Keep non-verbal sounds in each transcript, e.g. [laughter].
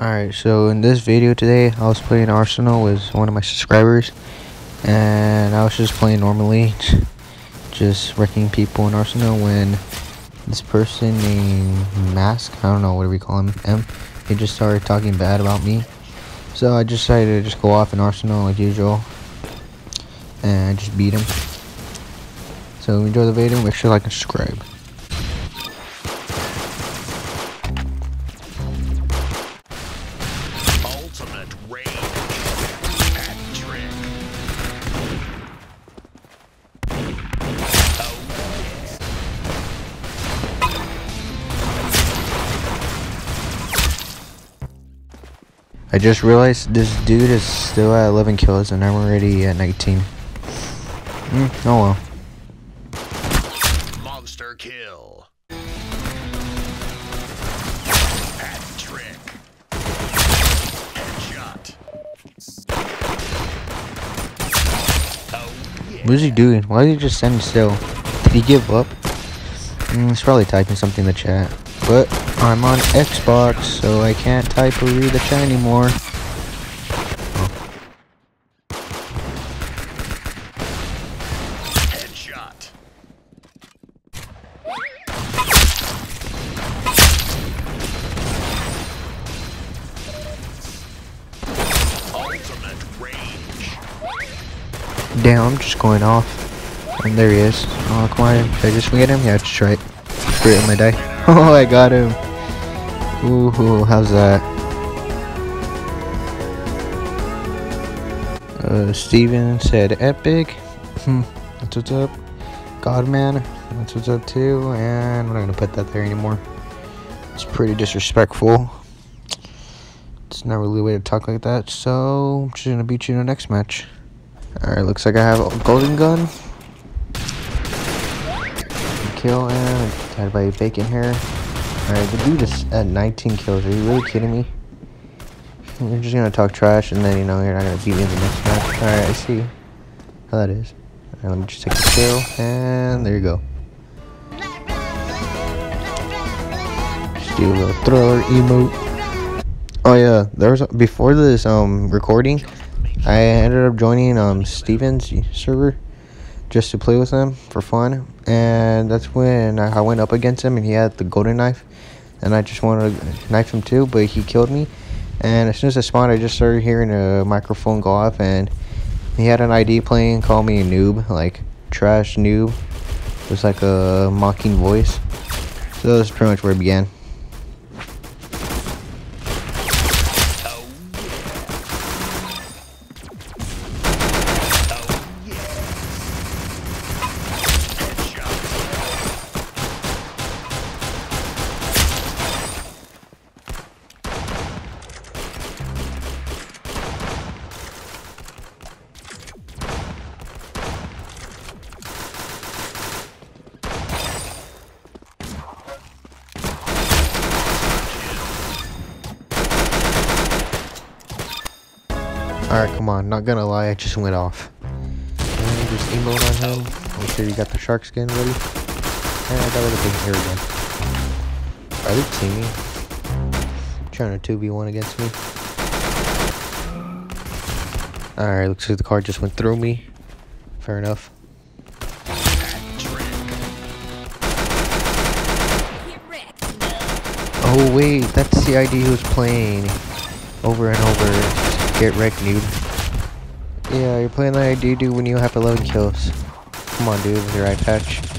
Alright, so in this video today, I was playing Arsenal with one of my subscribers, and I was just playing normally, just wrecking people in Arsenal when this person named Mask, I don't know, what do we call him, M, he just started talking bad about me. So I decided to just go off in Arsenal like usual, and just beat him. So enjoy the video, make sure to like and subscribe. I just realized this dude is still at 11 kills and I'm already at 19. Mm, oh well. Monster kill. Hat trick. Headshot. Oh, yeah. What is he doing? Why is he just standing still? Did he give up? Mm, he's probably typing something in the chat. But I'm on Xbox, so I can't type or read the chat anymore. Headshot. Ultimate range. Damn, I'm just going off. And there he is. Oh, come on. Did I just get him? Yeah, just right. Great, I'm gonna die. [laughs] Oh, I got him. Ooh, how's that? Uh, Steven said epic. Hmm, that's what's up. Godman, that's what's up too. And I'm not gonna put that there anymore. It's pretty disrespectful. It's not really a way to talk like that. So, I'm just gonna beat you in the next match. Alright, looks like I have a golden gun. Kill and tied by bacon here. Alright, the dude is at 19 kills. Are you really kidding me? You're just gonna talk trash and then you know you're not gonna beat me in the next match. Alright, I see how that is. Alright, let me just take the kill and there you go. Just do a little thriller emote. Oh yeah, there was before this um recording, I ended up joining um Steven's server just to play with him for fun, and that's when I, went up against him and he had the golden knife, and I just wanted to knife him too, but he killed me. And as soon as I spawned, I just started hearing a microphone go off, and he had an ID playing, call me a noob, like trash noob. It was like a mocking voice. So that's pretty much where it began. Oh, yeah. Oh, yeah. Headshot. Alright, come on. Not gonna lie, I just went off. And just emote on him. Make sure you got the shark skin ready. And I got rid of big hair again. Are they teaming? Trying to 2v1 against me. Alright, looks like the car just went through me. Fair enough. Oh wait, that's the ID who's playing over and over. Get wrecked, dude. Yeah, you're playing the ID, dude, when you have 11 kills. Come on, dude, with your eye patch.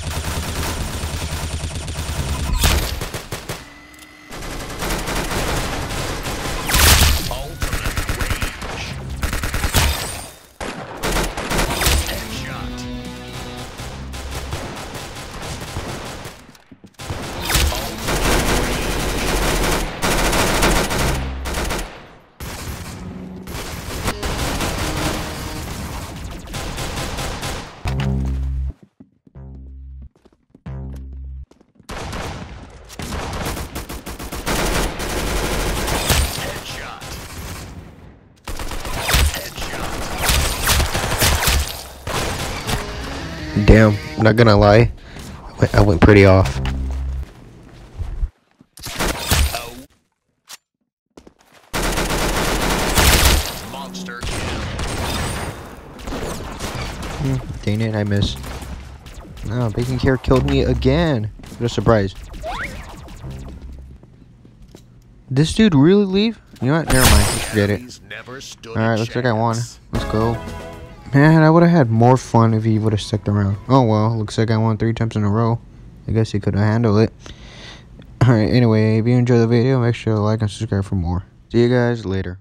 Damn, I'm not gonna lie. I went, I went pretty off. Oh. Monster. Hmm, dang it, I missed. No, Bacon Carrot killed me again. What a surprise. This dude really leave? You know what? Never mind. Forget it. He's never stood Alright, looks like I won. Let's go. Man, I would have had more fun if he would have stuck around. Oh well, looks like I won three times in a row. I guess he could have handled it. Alright, anyway, if you enjoyed the video, make sure to like and subscribe for more. See you guys later.